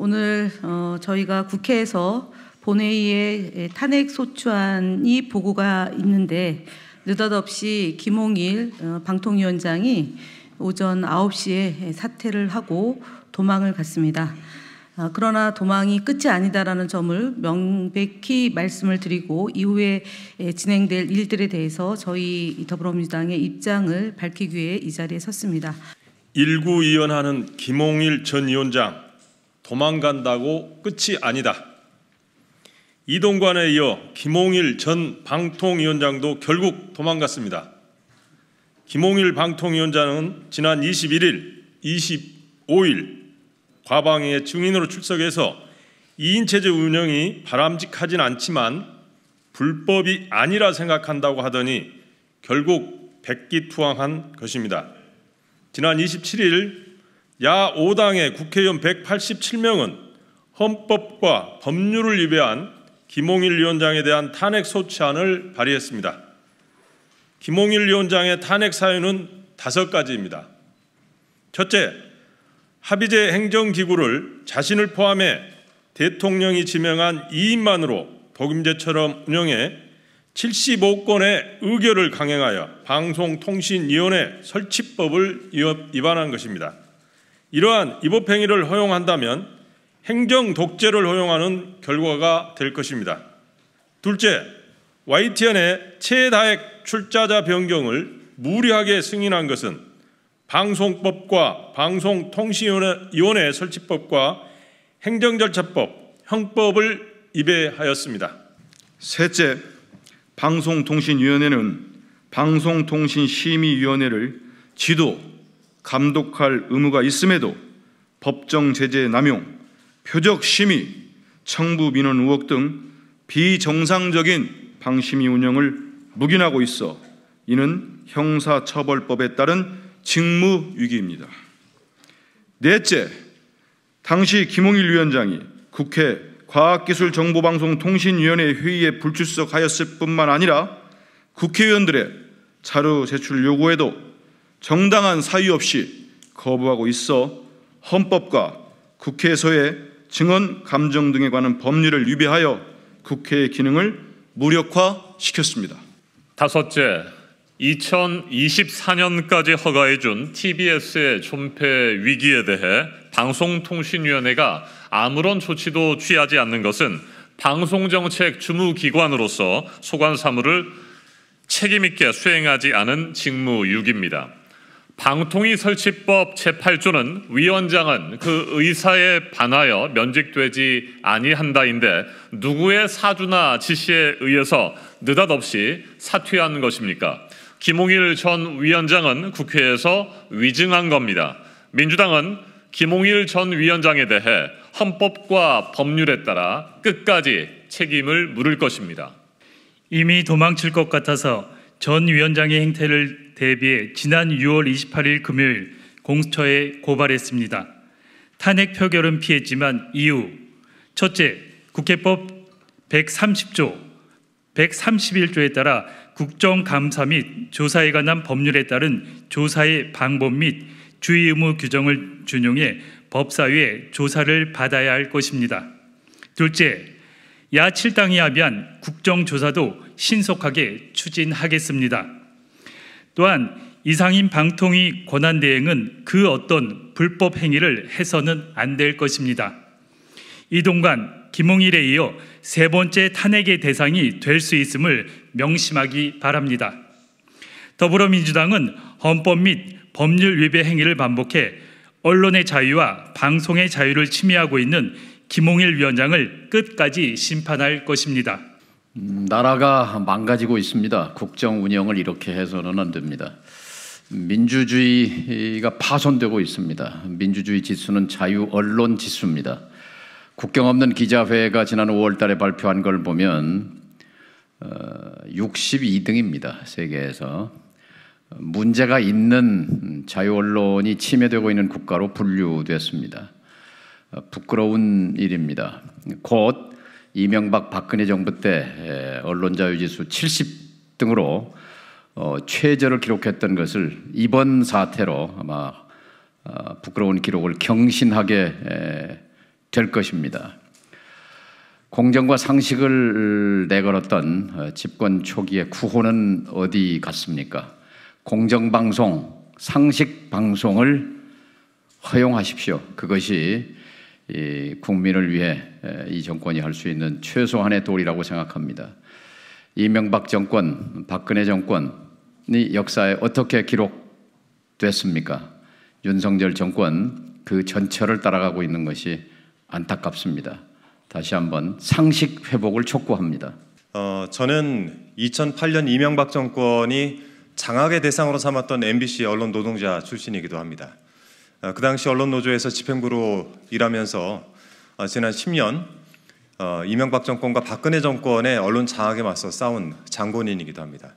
오늘 어, 저희가 국회에서 본회의에 탄핵 소추안이 보고가 있는데 느닷없이 김홍일 어, 방통위원장이 오전 9시에 사퇴를 하고 도망을 갔습니다. 아, 그러나 도망이 끝이 아니다라는 점을 명백히 말씀을 드리고 이후에 진행될 일들에 대해서 저희 더불어민주당의 입장을 밝히기 위해 이 자리에 섰습니다. 일구이연하는 김홍일 전 위원장 도망간다고 끝이 아니다. 이동관에 이어 김홍일 전 방통위원장도 결국 도망갔습니다. 김홍일 방통위원장은 지난 21일, 25일 과방위의 증인으로 출석해서 2인 체제 운영이 바람직하진 않지만 불법이 아니라 생각한다고 하더니 결국 백기투항한 것입니다. 지난 27일 야 5당의 국회의원 187명은 헌법과 법률을 위배한 김홍일 위원장에 대한 탄핵 소추안을 발의했습니다. 김홍일 위원장의 탄핵 사유는 다섯 가지입니다. 첫째, 합의제 행정기구를 자신을 포함해 대통령이 지명한 2인만으로 독임제처럼 운영해 75건의 의결을 강행하여 방송통신위원회 설치법을 위반한 것입니다. 이러한 위법행위를 허용한다면 행정 독재를 허용하는 결과가 될 것입니다. 둘째, YTN의 최다액 출자자 변경을 무리하게 승인한 것은 방송법과 방송통신위원회 설치법과 행정절차법, 형법을 위배하였습니다. 셋째, 방송통신위원회는 방송통신심의위원회를 지도, 감독할 의무가 있음에도 법정 제재 남용, 표적 심의, 청부 민원 의혹 등 비정상적인 방심위 운영을 묵인하고 있어 이는 형사처벌법에 따른 직무유기입니다. 넷째, 당시 김홍일 위원장이 국회 과학기술정보방송통신위원회 회의에 불출석하였을 뿐만 아니라 국회의원들의 자료 제출 요구에도 정당한 사유 없이 거부하고 있어 헌법과 국회에서의 증언 감정 등에 관한 법률을 위배하여 국회의 기능을 무력화시켰습니다. 다섯째, 2024년까지 허가해준 TBS의 존폐 위기에 대해 방송통신위원회가 아무런 조치도 취하지 않는 것은 방송정책 주무기관으로서 소관 사무를 책임있게 수행하지 않은 직무유기입니다. 방통위 설치법 제8조는 위원장은 그 의사에 반하여 면직되지 아니한다인데 누구의 사주나 지시에 의해서 느닷없이 사퇴한 것입니까? 김홍일 전 위원장은 국회에서 위증한 겁니다. 민주당은 김홍일 전 위원장에 대해 헌법과 법률에 따라 끝까지 책임을 물을 것입니다. 이미 도망칠 것 같아서 전 위원장의 행태를 대비해 지난 6월 28일 금요일 공수처에 고발했습니다. 탄핵 표결은 피했지만 이후 첫째, 국회법 130조, 131조에 따라 국정감사 및 조사에 관한 법률에 따른 조사의 방법 및 주의 의무 규정을 준용해 법사위에 조사를 받아야 할 것입니다. 둘째, 야 7당이 합의한 국정조사도 신속하게 추진하겠습니다. 또한 이상인 방통위 권한대행은 그 어떤 불법 행위를 해서는 안 될 것입니다. 이동관, 김홍일에 이어 세 번째 탄핵의 대상이 될 수 있음을 명심하기 바랍니다. 더불어민주당은 헌법 및 법률 위배 행위를 반복해 언론의 자유와 방송의 자유를 침해하고 있는 김홍일 위원장을 끝까지 심판할 것입니다. 음, 나라가 망가지고 있습니다. 국정 운영을 이렇게 해서는 안 됩니다. 민주주의가 파손되고 있습니다. 민주주의 지수는 자유 언론 지수입니다. 국경 없는 기자회가 지난 5월 달에 발표한 걸 보면 62등입니다. 어, 세계에서. 문제가 있는 자유 언론이 침해되고 있는 국가로 분류됐습니다. 어, 부끄러운 일입니다. 곧 이명박 박근혜 정부 때 언론 자유 지수 70등으로 어, 최저를 기록했던 것을 이번 사태로 아마 부끄러운 기록을 경신하게 될 것입니다. 공정과 상식을 내걸었던 어, 집권 초기의 구호는 어디 갔습니까? 공정방송, 상식방송을 허용하십시오. 그것이 이 국민을 위해 이 정권이 할 수 있는 최소한의 도리라고 생각합니다. 이명박 정권, 박근혜 정권이 역사에 어떻게 기록됐습니까? 윤석열 정권 그 전철을 따라가고 있는 것이 안타깝습니다. 다시 한번 상식 회복을 촉구합니다. 어, 저는 2008년 이명박 정권이 장악의 대상으로 삼았던 MBC 언론 노동자 출신이기도 합니다. 어, 그 당시 언론 노조에서 집행부로 일하면서 어, 지난 10년 어, 이명박 정권과 박근혜 정권의 언론 장악에 맞서 싸운 장본인이기도 합니다.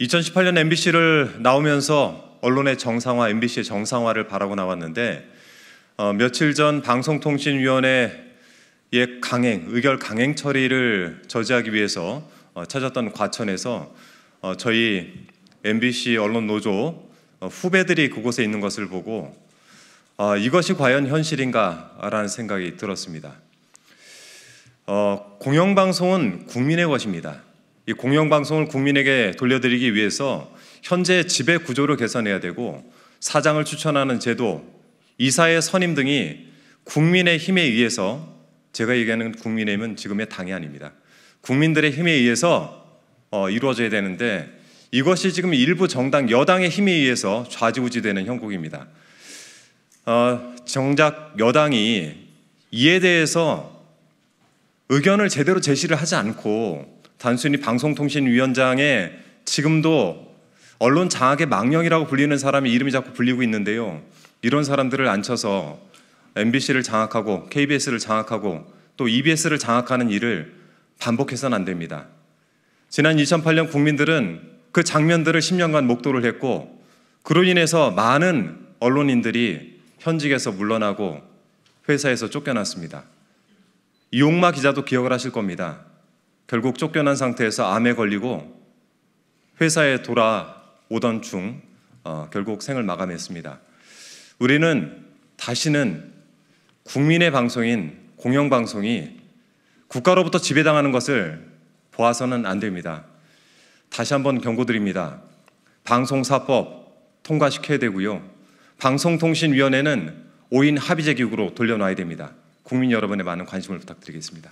2018년 MBC를 나오면서 언론의 정상화, MBC의 정상화를 바라고 나왔는데 어, 며칠 전 방송통신위원회의 강행, 의결 강행 처리를 저지하기 위해서 어, 찾았던 과천에서 어, 저희 MBC 언론 노조 어, 후배들이 그곳에 있는 것을 보고 어, 이것이 과연 현실인가라는 생각이 들었습니다. 어, 공영방송은 국민의 것입니다. 이 공영방송을 국민에게 돌려드리기 위해서 현재 지배 구조를 개선해야 되고 사장을 추천하는 제도, 이사의 선임 등이 국민의 힘에 의해서 제가 얘기하는 국민의힘은 지금의 당이 아닙니다. 국민들의 힘에 의해서 어, 이루어져야 되는데 이것이 지금 일부 정당 여당의 힘에 의해서 좌지우지되는 형국입니다. 어, 정작 여당이 이에 대해서 의견을 제대로 제시를 하지 않고 단순히 방송통신위원장의 지금도 언론 장악의 망령이라고 불리는 사람이 이름이 자꾸 불리고 있는데요. 이런 사람들을 앉혀서 MBC를 장악하고 KBS를 장악하고 또 EBS를 장악하는 일을 반복해서는 안 됩니다. 지난 2008년 국민들은 그 장면들을 10년간 목도를 했고 그로 인해서 많은 언론인들이 현직에서 물러나고 회사에서 쫓겨났습니다. 이용마 기자도 기억을 하실 겁니다. 결국 쫓겨난 상태에서 암에 걸리고 회사에 돌아오던 중 어, 결국 생을 마감했습니다. 우리는 다시는 국민의 방송인 공영방송이 국가로부터 지배당하는 것을 보아서는 안 됩니다. 다시 한번 경고드립니다. 방송사법 통과시켜야 되고요. 방송통신위원회는 5인 합의제 기구로 돌려놔야 됩니다. 국민 여러분의 많은 관심을 부탁드리겠습니다.